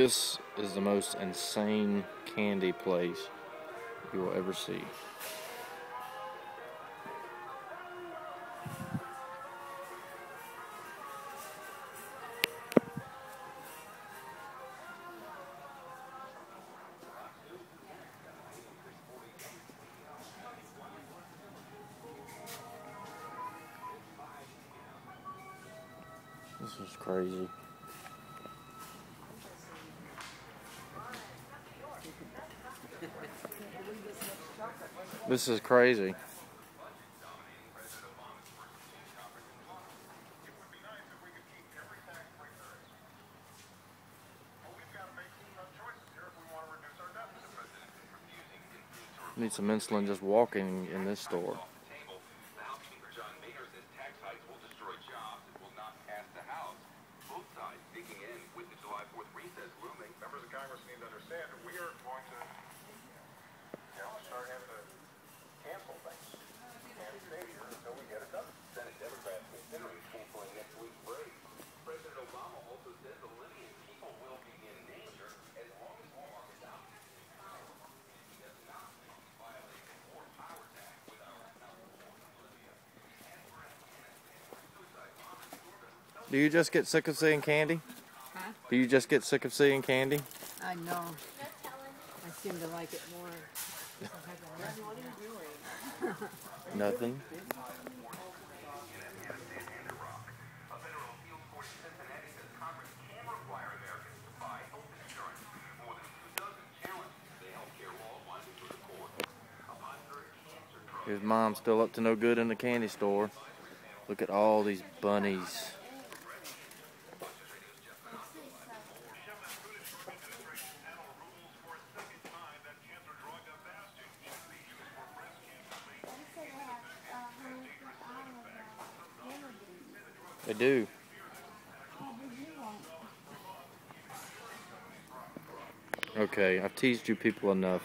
This is the most insane candy place you will ever see. This is crazy. This is crazy. Need some insulin just walking in this store. Do you just get sick of seeing candy? Huh? Do you just get sick of seeing candy? I know. I seem to like it more. Nothing. A federal appeals court in Cincinnati says Congress can require Americans to buy health insurance. More than two dozen challenges the health care law went to the court. Upon her cancer drug His mom's still up to no good in the candy store. Look at all these bunnies. They do. Okay, I've teased you people enough.